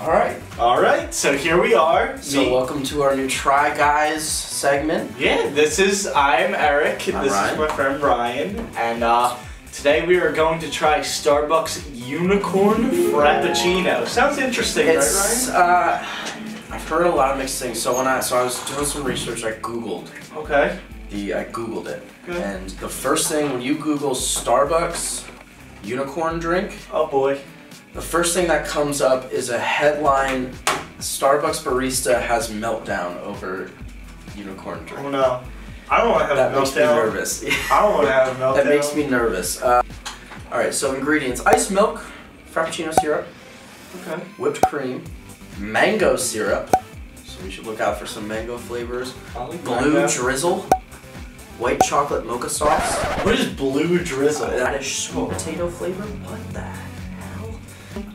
All right. All right, so here we are. So Me- welcome to our new Try Guys segment. yeah, this is I am Eric. I'm this Ryan. is my friend Ryan, and uh, today we are going to try Starbucks Unicorn Frappuccino. Sounds interesting, It's right, uh, I've heard a lot of mixed things. So when I so I was doing some research, I googled Okay. the I googled it, Good. and the first thing when you Google Starbucks unicorn drink, Oh boy. The first thing that comes up is a headline: Starbucks barista has meltdown over unicorn drink. Oh no. I don't want to have That a makes me nervous. I don't want to have a meltdown. That makes me nervous. Uh, all right, so ingredients: ice milk, frappuccino syrup, Okay. whipped cream, mango syrup. So we should look out for some mango flavors. Like Blue mango. drizzle, white chocolate mocha sauce, What is blue drizzle? radish sweet potato flavor. What the hell?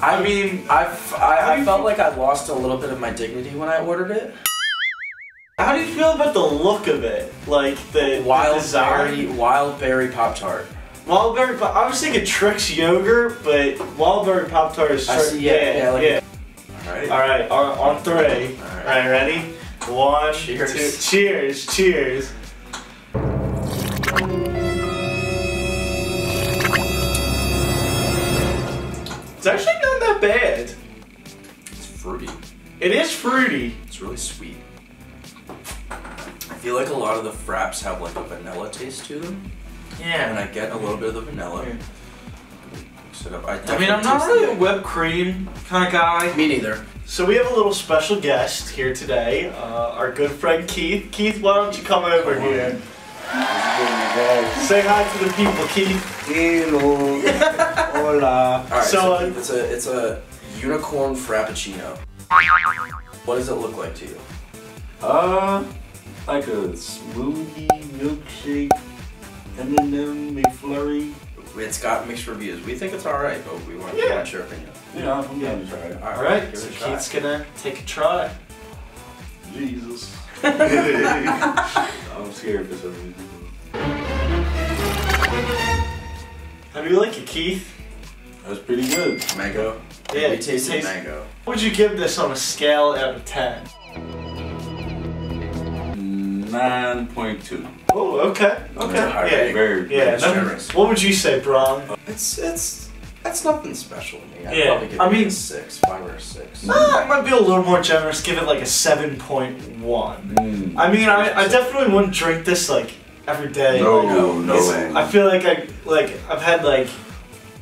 I mean, I, f- How I, I felt like I lost a little bit of my dignity when I ordered it. how do you feel about the look of it? Like the Wild the berry, wild berry pop tart. Wildberry Pop. I was thinking Trix yogurt, but wild berry Pop Tart is. I see, yeah, yeah, like- yeah. All right. All right, on, on three. All All right. right, ready? One, Cheers. two- cheers, cheers. It's actually not that bad. It's fruity. It is fruity. It's really sweet. I feel like a lot of the fraps have like a vanilla taste to them, Yeah. and I get a little bit of the vanilla. Yeah. Mix it up. I, I mean, I'm not really a whipped cream kind of guy. Me neither. So we have a little special guest here today, uh, our good friend Keith. Keith, why don't you come over Come on. Here? Say hi to the people, Keith. Hello. Hola. All right. So, So, Keith, it's a it's a unicorn frappuccino. What does it look like to you? Uh, like a smoothie milkshake, M&M McFlurry. It's got mixed reviews. We think it's all right, but we want, we Yeah. want your opinion. Yeah, I'm down to try it. All All right, so it a try. Keith's gonna take a try. Jesus. I'm scared for some reason. How do you like it, Keith? That's pretty good. Mango. Yeah, it tasted taste- mango. What would you give this on a scale out of 10? 9.2. Oh, okay, okay. high Yeah, rating. Very yeah. It's generous. what would you say, Braun? It's it's that's nothing special to me. I'd Yeah, probably give I it mean- a six, five or six. Uh, I might be a little more generous, give it like a 7.1. Mm. I mean, I, I definitely wouldn't drink this like every day. No, Like, no, no it's- way. I feel like I like I've had like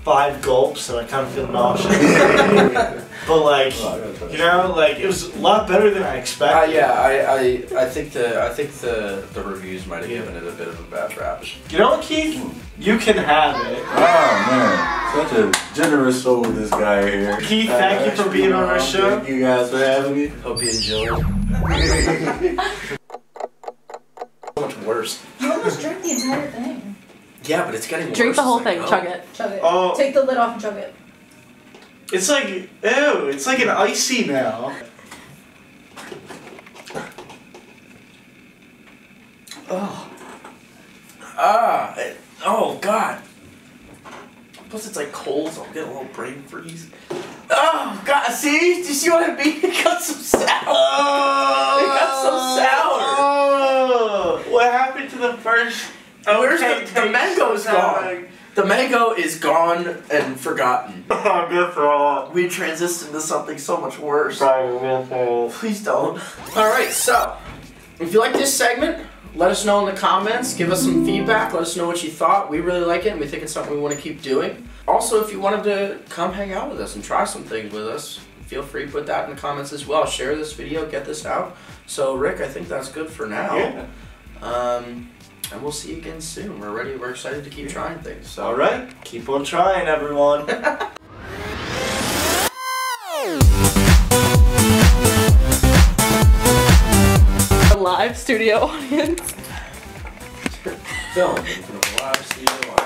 five gulps and I kind of feel nauseous. but like Oh, I gotta try you know, like it was a lot better than I Uh, expected. yeah, I, I I think the I think the the reviews might have given it a bit of a bad rap. You know what, Keith? You can have it. Oh man, such a generous soul, this guy here. Keith, thank you for being on our show. Thank you guys for having me. Hope you enjoyed. so much worse. You almost drank the entire thing. Yeah, but it's getting worse. Drink the whole thing, chug it. Chug it. Oh. Take the lid off and chug it. It's like ew. It's like an icy now. Oh. Ah. it- oh God. Plus it's like cold, so I'm getting a little brain freeze. Oh God! See? Do you see what I mean? It got some sour. To the? Where's the, the taste mango's of gone? The mango is gone and forgotten. I'm gonna throw up. We transitioned to something so much worse. Sorry, I'm gonna throw up. Please don't. All right, so if you like this segment, let us know in the comments. Give us some feedback. Let us know what you thought. We really like it, and we think it's something we want to keep doing. Also, if you wanted to come hang out with us and try some things with us, feel free to put that in the comments as well. Share this video, get this out. So, Rick, I think that's good for now. Yeah. Um, and we'll see you again soon. We're ready. We're excited to keep trying things. So. All right, keep on trying, everyone. A live studio audience. Film. Live studio